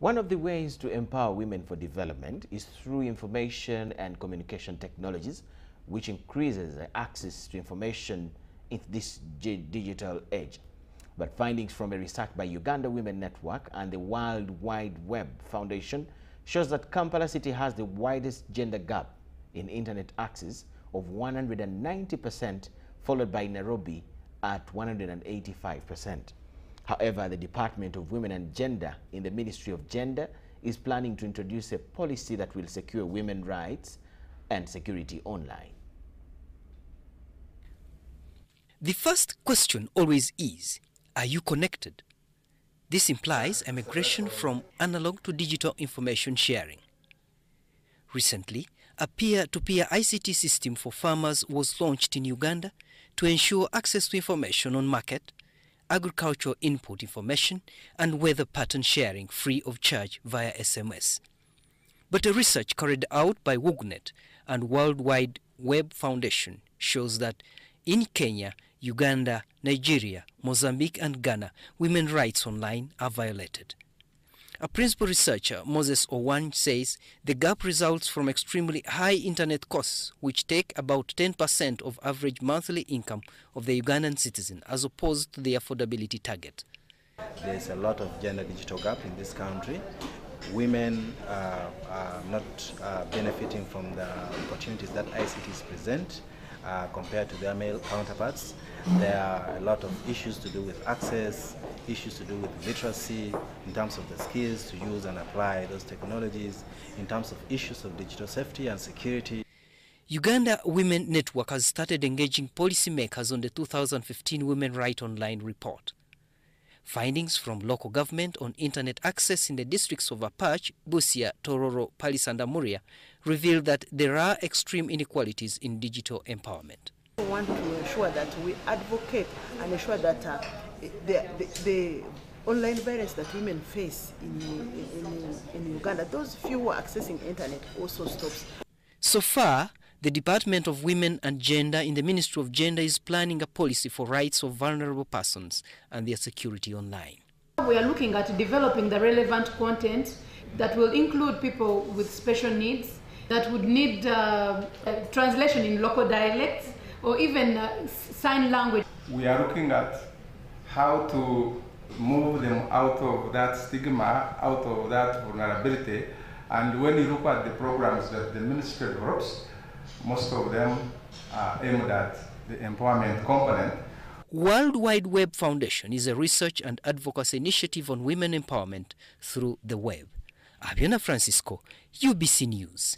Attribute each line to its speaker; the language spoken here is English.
Speaker 1: One of the ways to empower women for development is through information and communication technologies, which increases access to information in this digital age. But findings from a research by Uganda Women Network and the World Wide Web Foundation shows that Kampala City has the widest gender gap in internet access of 190%, followed by Nairobi at 185%. However, the Department of Women and Gender in the Ministry of Gender is planning to introduce a policy that will secure women's rights and security online.
Speaker 2: The first question always is, are you connected? This implies a migration from analog to digital information sharing. Recently, a peer-to-peer -peer ICT system for farmers was launched in Uganda to ensure access to information on market, agricultural input information, and weather pattern sharing free of charge via SMS. But a research carried out by WUGNET and World Wide Web Foundation shows that in Kenya, Uganda, Nigeria, Mozambique, and Ghana, women's rights online are violated. A principal researcher, Moses Owan, says the gap results from extremely high internet costs, which take about 10% of average monthly income of the Ugandan citizen, as opposed to the affordability target.
Speaker 3: There's a lot of gender digital gap in this country. Women uh, are not uh, benefiting from the opportunities that ICTs present uh, compared to their male counterparts. There are a lot of issues to do with access, issues to do with literacy, in terms of the skills to use and apply those technologies, in terms of issues of digital safety and security.
Speaker 2: Uganda Women Network has started engaging policymakers on the 2015 Women Right Online report. Findings from local government on internet access in the districts of Apach, Busia, Tororo, Palis and Amuria reveal that there are extreme inequalities in digital empowerment.
Speaker 4: We want to ensure that we advocate and ensure that uh, the, the, the, online violence that women face in, in, in Uganda, those few who are accessing internet also stops.
Speaker 2: So far, the Department of Women and Gender in the Ministry of Gender is planning a policy for rights of vulnerable persons and their security online.
Speaker 5: We are looking at developing the relevant content that will include people with special needs, that would need uh, translation in local dialects, or even uh, sign language.
Speaker 6: We are looking at how to move them out of that stigma, out of that vulnerability. And when you look at the programs that the ministry develops, most of them are aimed at the empowerment component.
Speaker 2: World Wide Web Foundation is a research and advocacy initiative on women empowerment through the web. Abiona Francisco, UBC News.